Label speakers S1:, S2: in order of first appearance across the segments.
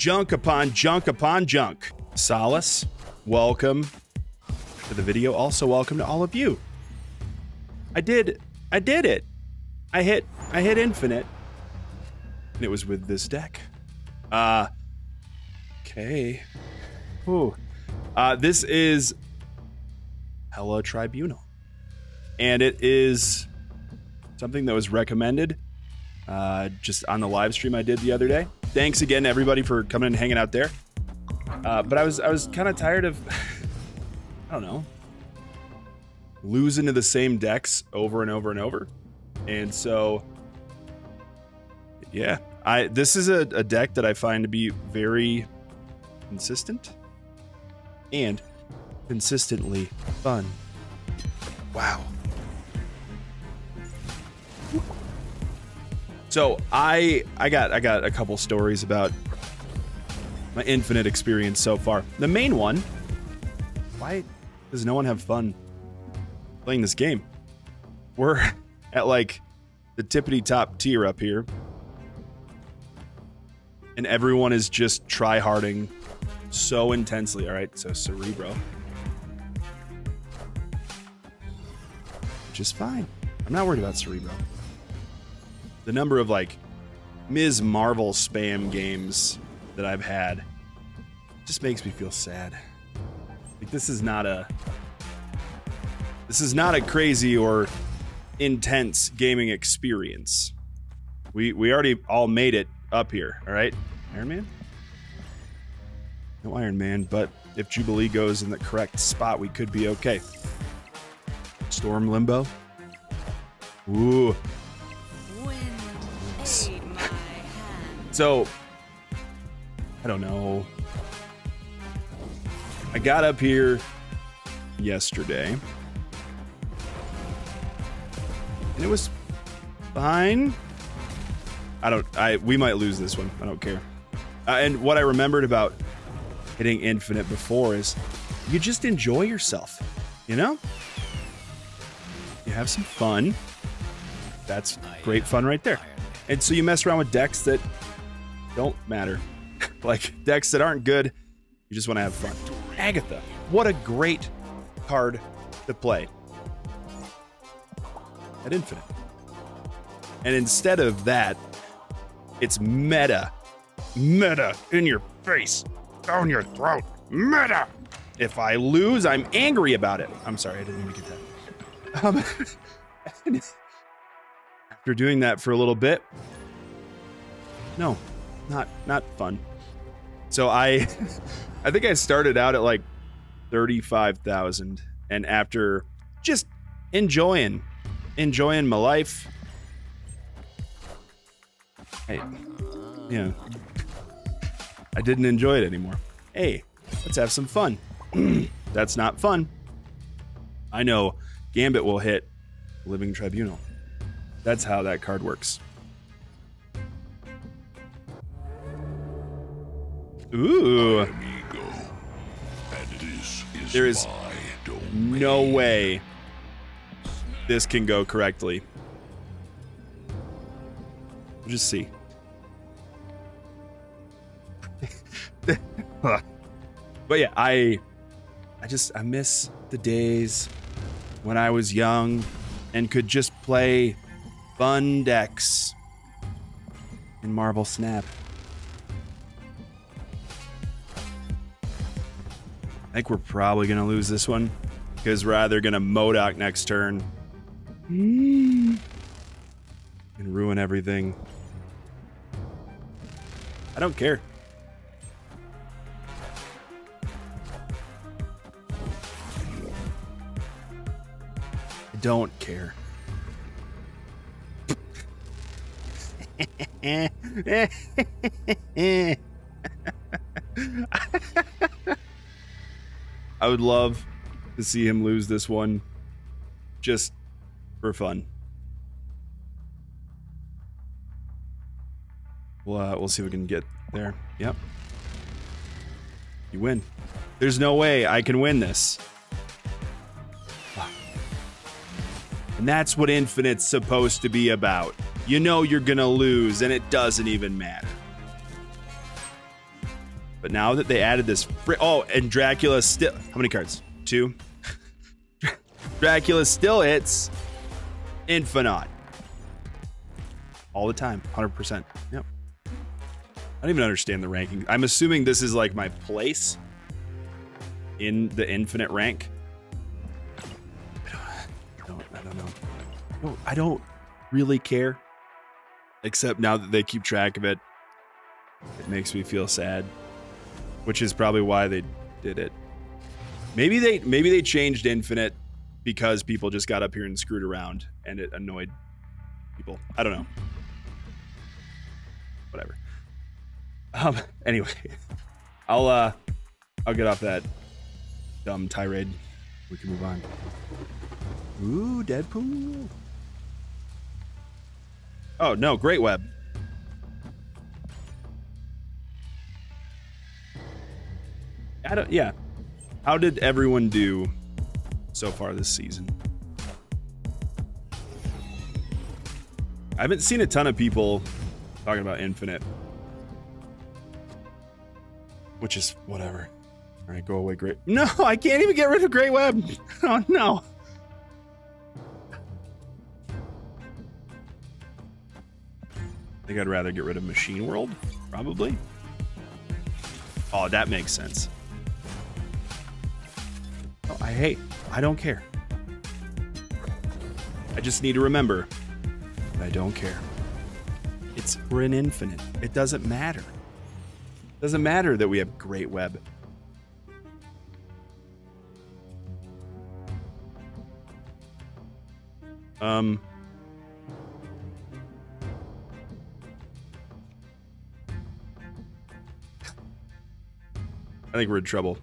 S1: Junk upon junk upon junk. Solace, welcome to the video. Also, welcome to all of you. I did, I did it. I hit, I hit infinite. And it was with this deck. Uh, okay. Ooh. Uh, this is Hela Tribunal. And it is something that was recommended uh, just on the live stream I did the other day. Thanks again, everybody, for coming and hanging out there. Uh, but I was I was kind of tired of I don't know losing to the same decks over and over and over, and so yeah, I this is a, a deck that I find to be very consistent and consistently fun. Wow. So I I got I got a couple stories about my infinite experience so far. The main one, why does no one have fun playing this game? We're at like the tippity top tier up here. And everyone is just try harding so intensely. All right, so Cerebro. Which is fine. I'm not worried about Cerebro the number of like Ms. Marvel spam games that I've had just makes me feel sad. Like this is not a this is not a crazy or intense gaming experience. We we already all made it up here, all right? Iron Man? No Iron Man, but if Jubilee goes in the correct spot, we could be okay. Storm Limbo. Ooh, So, I don't know. I got up here yesterday. And it was fine. I don't I we might lose this one. I don't care. Uh, and what I remembered about hitting infinite before is you just enjoy yourself, you know? You have some fun. That's great fun right there. And so you mess around with decks that don't matter. like decks that aren't good, you just want to have fun. Agatha, what a great card to play at Infinite. And instead of that, it's meta. Meta in your face, down your throat. Meta. If I lose, I'm angry about it. I'm sorry, I didn't to get that. Um, after doing that for a little bit, no, not not fun. So I I think I started out at like 35,000 and after just enjoying enjoying my life hey yeah I didn't enjoy it anymore. Hey, let's have some fun. That's not fun. I know Gambit will hit Living Tribunal. That's how that card works. Ooh. There is no way this can go correctly. We'll just see. but yeah, I I just I miss the days when I was young and could just play fun decks in Marvel Snap. I think we're probably going to lose this one because we're either going to MODOK next turn and ruin everything. I don't care. I don't care. I would love to see him lose this one just for fun. We'll, uh, we'll see if we can get there. Yep. You win. There's no way I can win this. And that's what Infinite's supposed to be about. You know you're gonna lose, and it doesn't even matter. But now that they added this, oh, and Dracula still, how many cards? Two. Dracula still hits Infinite. All the time, 100%. Yep. I don't even understand the ranking. I'm assuming this is like my place in the infinite rank. I don't, I don't know. Don't, I don't really care. Except now that they keep track of it, it makes me feel sad. Which is probably why they did it. Maybe they maybe they changed infinite because people just got up here and screwed around and it annoyed people. I don't know. Whatever. Um anyway, I'll uh I'll get off that dumb tirade. We can move on. Ooh, Deadpool. Oh no, Great Web. I don't. Yeah. How did everyone do so far this season? I haven't seen a ton of people talking about Infinite, which is whatever. All right, go away, Great. No, I can't even get rid of Great Web. Oh no. I think I'd rather get rid of Machine World, probably. Oh, that makes sense. I hate. I don't care. I just need to remember that I don't care. It's we're an infinite. It doesn't matter. It doesn't matter that we have great web. Um I think we're in trouble.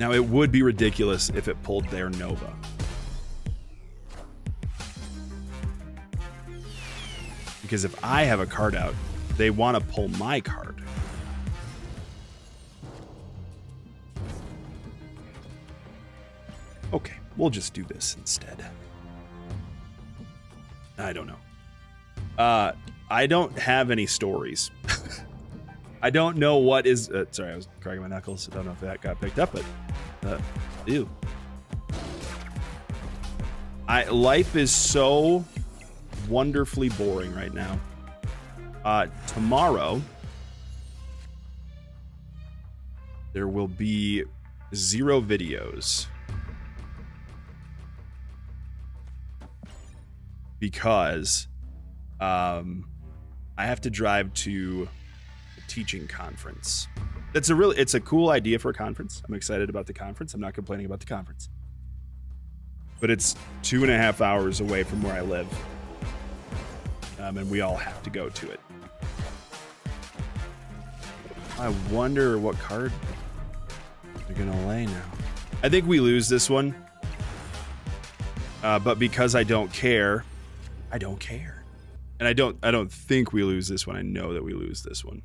S1: Now, it would be ridiculous if it pulled their Nova. Because if I have a card out, they want to pull my card. Okay, we'll just do this instead. I don't know. Uh, I don't have any stories. I don't know what is. Uh, sorry, I was cracking my knuckles. I don't know if that got picked up, but uh, ew. I life is so wonderfully boring right now. Uh, tomorrow there will be zero videos because um, I have to drive to teaching conference. That's a really it's a cool idea for a conference. I'm excited about the conference. I'm not complaining about the conference. But it's two and a half hours away from where I live. Um, and we all have to go to it. I wonder what card they're gonna lay now. I think we lose this one. Uh, but because I don't care, I don't care. And I don't I don't think we lose this one. I know that we lose this one.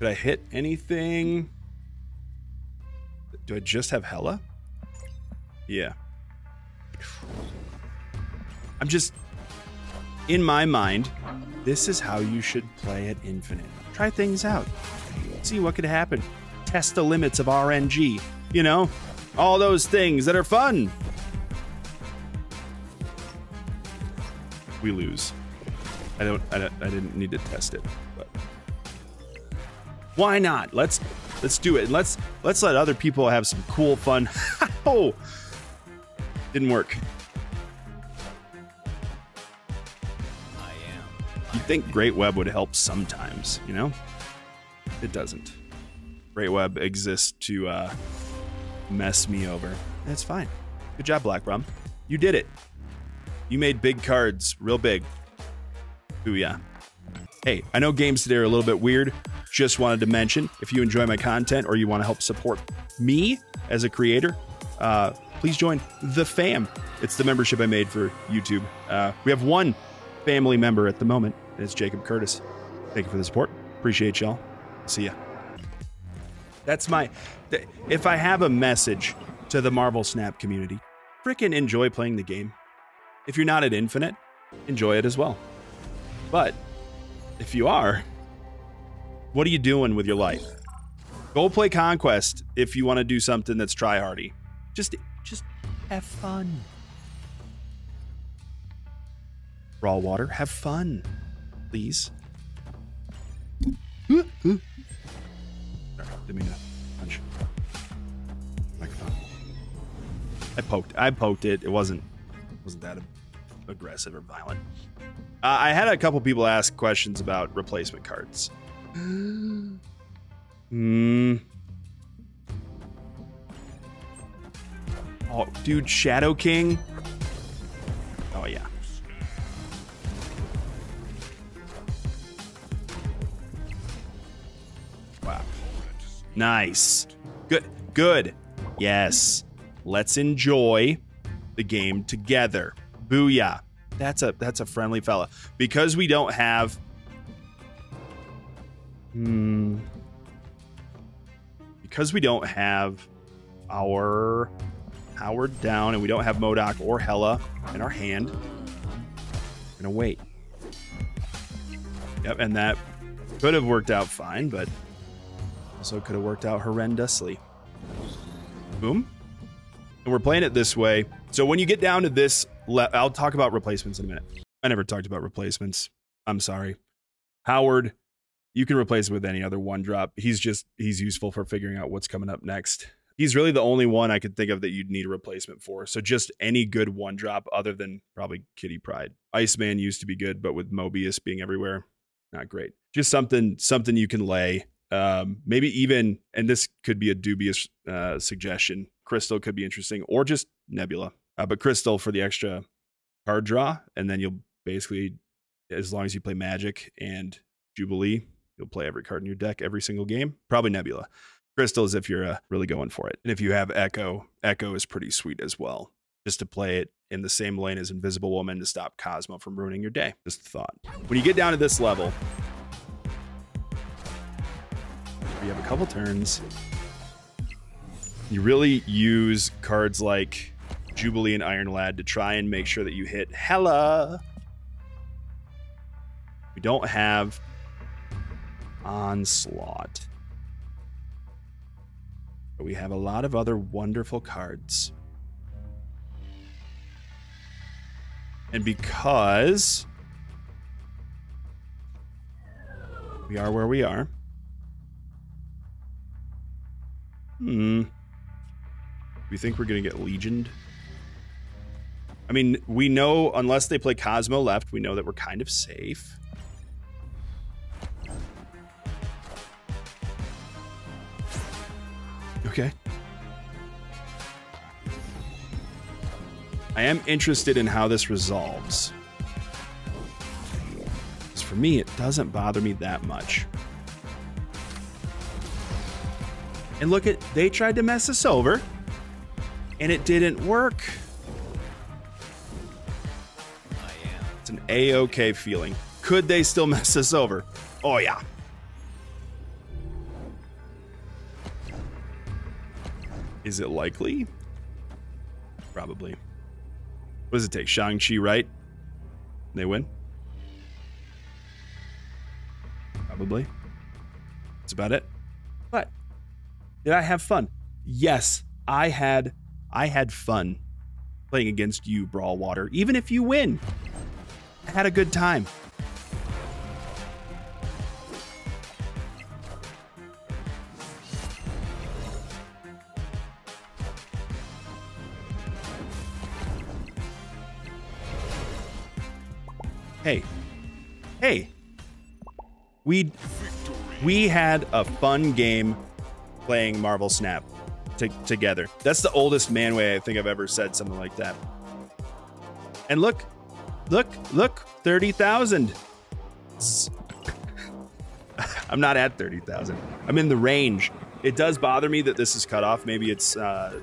S1: Did I hit anything? Do I just have Hela? Yeah. I'm just... In my mind, this is how you should play at Infinite. Try things out. See what could happen. Test the limits of RNG. You know? All those things that are fun. We lose. I don't, I, don't, I didn't need to test it. Why not? Let's let's do it. Let's let's let other people have some cool fun. oh, didn't work. I am. You'd think Great Web would help sometimes, you know? It doesn't. Great Web exists to uh, mess me over. That's fine. Good job, Black Rum. You did it. You made big cards, real big. Ooh, yeah. Hey, I know games today are a little bit weird, just wanted to mention if you enjoy my content or you want to help support me as a creator, uh, please join the fam. It's the membership I made for YouTube. Uh, we have one family member at the moment, and it's Jacob Curtis. Thank you for the support. Appreciate y'all. See ya. That's my. th- If I have a message to the Marvel Snap community, frickin' enjoy playing the game. If you're not at Infinite, enjoy it as well. But if you are, what are you doing with your life? Go play Conquest if you want to do something that's tryhardy. Just, just have fun. Raw water, have fun, please. Didn't mean punch. Microphone. I poked. I poked it. It wasn't wasn't that aggressive or violent. Uh, I had a couple people ask questions about replacement cards. Hmm. Oh, dude, Shadow King. Oh yeah. Wow. Nice. Good. Good. Yes. Let's enjoy the game together. Booyah. That's a that's a friendly fella. Because we don't have Hmm. Because we don't have our Howard down and we don't have MODOK or Hela in our hand, we're gonna wait. Yep, and that could have worked out fine, but also could have worked out horrendously. Boom. And we're playing it this way. So when you get down to this, I'll talk about replacements in a minute. I never talked about replacements. I'm sorry. Howard, you can replace it with any other one drop. He's just, he's useful for figuring out what's coming up next. He's really the only one I could think of that you'd need a replacement for. So just any good one drop other than probably Kitty Pryde. Iceman used to be good, but with Mobius being everywhere, not great. Just something, something you can lay. Um, maybe even, and this could be a dubious uh, suggestion. Crystal could be interesting, or just Nebula. Uh, but Crystal for the extra card draw, and then you'll basically, as long as you play Magik and Jubilee, you'll play every card in your deck every single game. Probably Nebula. Crystal is if you're uh, really going for it. And if you have Echo, Echo is pretty sweet as well. Just to play it in the same lane as Invisible Woman to stop Cosmo from ruining your day. Just a thought. When you get down to this level, you have a couple turns. You really use cards like Jubilee and Iron Lad to try and make sure that you hit Hela. We don't have Onslaught. But we have a lot of other wonderful cards. And because we are where we are, hmm, we think we're going to get legioned. I mean, we know unless they play Cosmo left, we know that we're kind of safe. I am interested in how this resolves. 'Cause for me, it doesn't bother me that much. And look at, they tried to mess us over, and it didn't work. It's an A-OK feeling. Could they still mess us over? Oh, yeah. Is it likely? Probably. What does it take? Shang-Chi, right? They win? Probably. That's about it. But did I have fun? Yes, I had I had fun playing against you, Brawl Water. Even if you win. I had a good time. Hey. Hey. We we had a fun game playing Marvel Snap to, together. That's the oldest man way I think I've ever said something like that. And look, look, look, 30,000. I'm not at 30,000. I'm in the range. It does bother me that this is cut off. Maybe it's uh,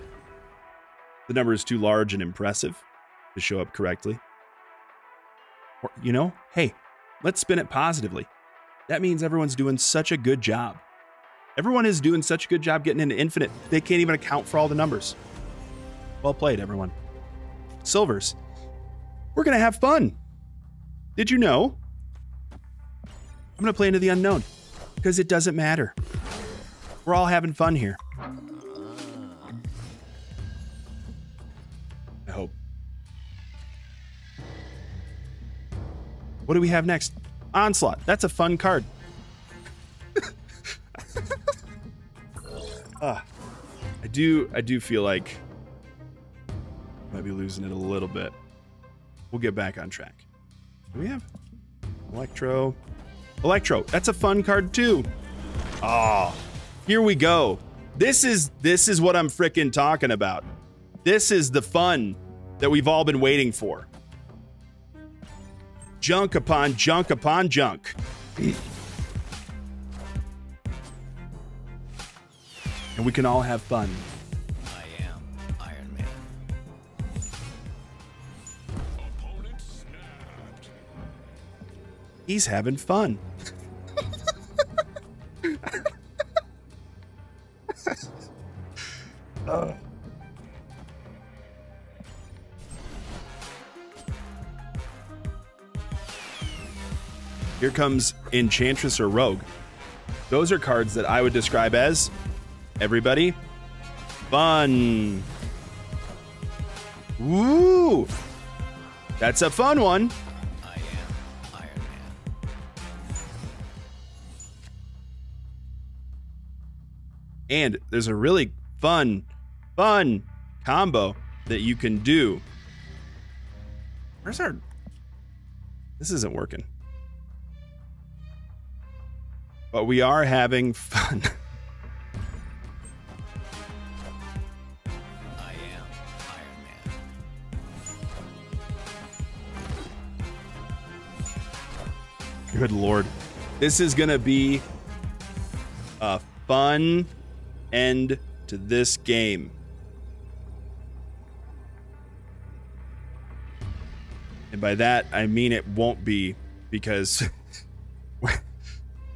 S1: the number is too large and impressive to show up correctly. Or, you know, hey, let's spin it positively. That means everyone's doing such a good job. Everyone is doing such a good job getting into infinite, they can't even account for all the numbers. Well played, everyone. Silvers. We're going to have fun. Did you know? I'm going to play into the unknown because it doesn't matter. We're all having fun here. What do we have next? Onslaught. That's a fun card. ah, I do. I do feel like I might be losing it a little bit. We'll get back on track. Do we have Electro? Electro. That's a fun card too. Ah, oh, here we go. This is this is what I'm freaking talking about. This is the fun that we've all been waiting for. Junk upon junk upon junk. and we can all have fun.
S2: I am Iron Man.
S1: He's having fun. uh. Here comes Enchantress or Rogue. Those are cards that I would describe as everybody fun. Woo! That's a fun one.
S2: I am Iron Man.
S1: And there's a really fun, fun combo that you can do. Where's our. This isn't working. But we are having fun.
S2: I am Iron Man.
S1: Good lord. This is going to be a fun end to this game. And by that, I mean it won't be because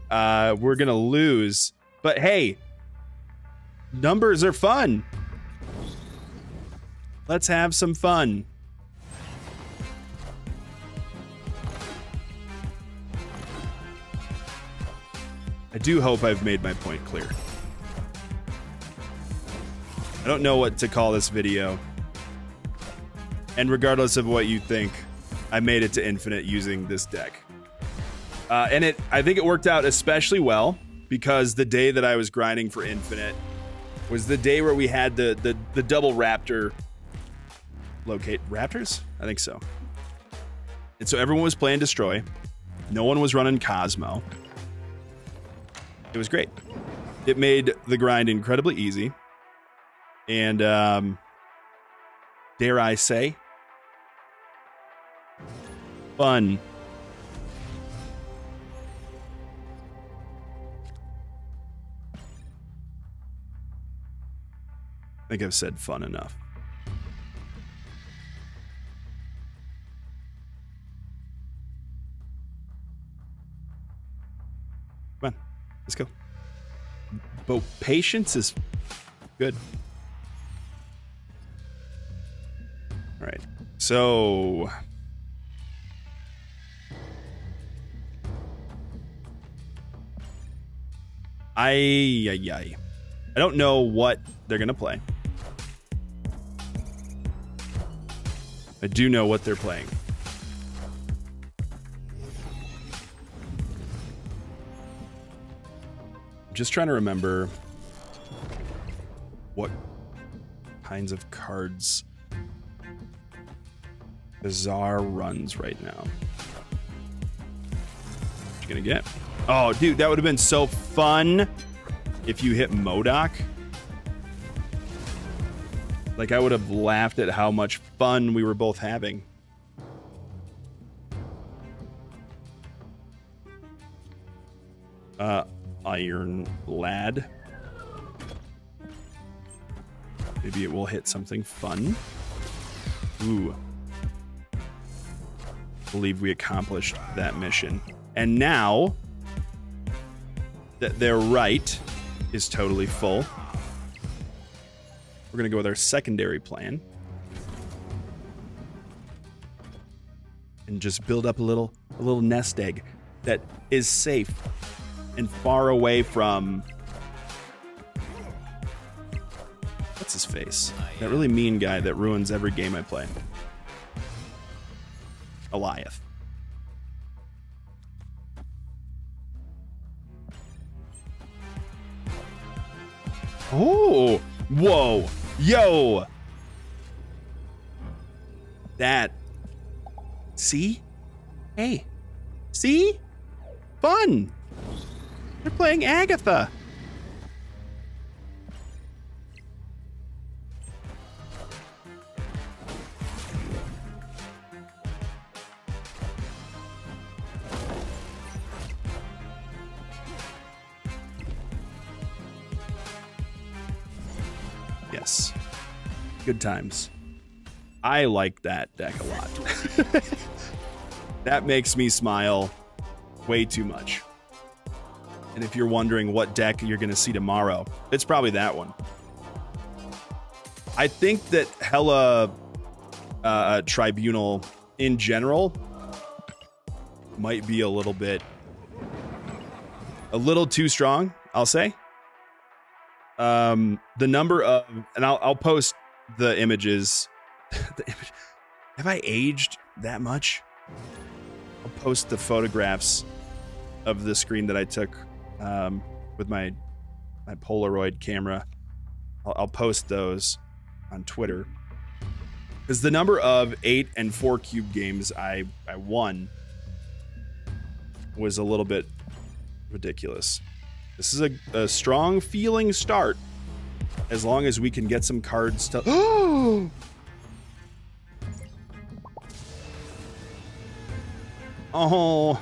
S1: uh, we're to lose. But hey, numbers are fun. Let's have some fun. I do hope I've made my point clear. I don't know what to call this video. And regardless of what you think, I made it to infinite using this deck. Uh, and it, I think it worked out especially well because the day that I was grinding for infinite was the day where we had the the, the double raptor locate raptors. I think so. And so everyone was playing destroy. No one was running Cosmo. It was great. It made the grind incredibly easy. And um, dare I say, fun. I think I've said fun enough. Come on, let's go. But patience is good. All right. So I, I, I, don't know what they're gonna play. I do know what they're playing. Just trying to remember what kinds of cards Bizarre runs right now. What you gonna get? Oh, dude, that would have been so fun if you hit MODOK. Like, I would have laughed at how much fun we were both having. Uh, Iron Lad. Maybe it will hit something fun. Ooh. Believe we accomplished that mission. And now that they're right, is totally full. We're gonna go with our secondary plan. And just build up a little a little nest egg that is safe and far away from what's his face? That really mean guy that ruins every game I play. Alioth. Oh, whoa, yo. That. See? Hey. See? Fun. They're playing Agatha. Good times. I like that deck a lot. that makes me smile way too much. And if you're wondering what deck you're going to see tomorrow, it's probably that one. I think that Hela uh, Tribunal in general might be a little bit, a little too strong, I'll say. Um, the number of, and I'll, I'll post the images. the image, have I aged that much? I'll post the photographs of the screen that I took um, with my my Polaroid camera. I'll, I'll post those on Twitter because the number of eight and four cube games I I won was a little bit ridiculous. This is a, a strong feeling start as long as we can get some cards to. oh.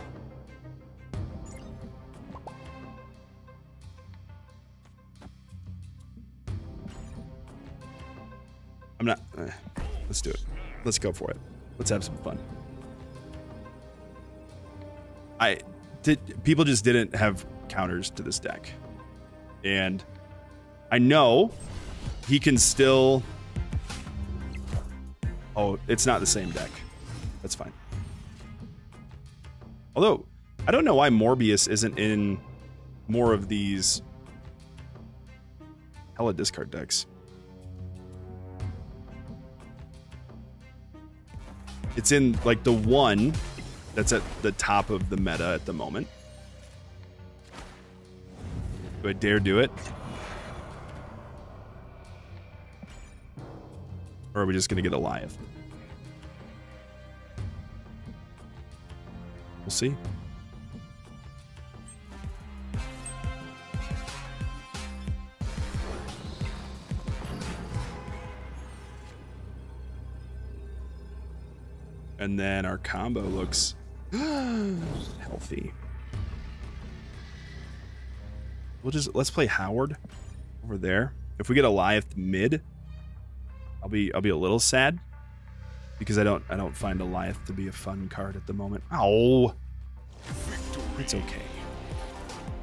S1: I'm not. eh, let's do it. Let's go for it. Let's have some fun. I did. People just didn't have counters to this deck, and I know he can still. Oh, it's not the same deck. That's fine. Although I don't know why Morbius isn't in more of these Hela discard decks. It's in like the one that's at the top of the meta at the moment. Do I dare do it? Are we just gonna get Alioth? We'll see. And then our combo looks healthy. We'll just let's play Howard over there. If we get Alioth mid, I'll be I'll be a little sad because I don't I don't find Alioth to be a fun card at the moment. Oh, it's okay.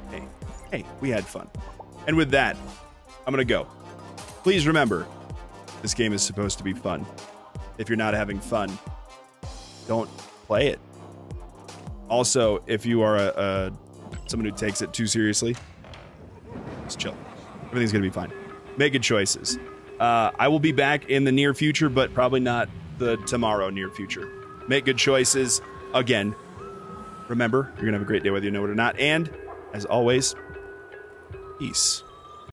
S1: Hey, hey, we had fun. And with that, I'm gonna go. Please remember, this game is supposed to be fun. If you're not having fun, don't play it. Also, if you are a, a someone who takes it too seriously, just chill. Everything's gonna be fine. Make good choices. Uh, I will be back in the near future, but probably not the tomorrow near future. Make good choices. Again, remember, you're gonna have a great day whether you know it or not. And as always, peace.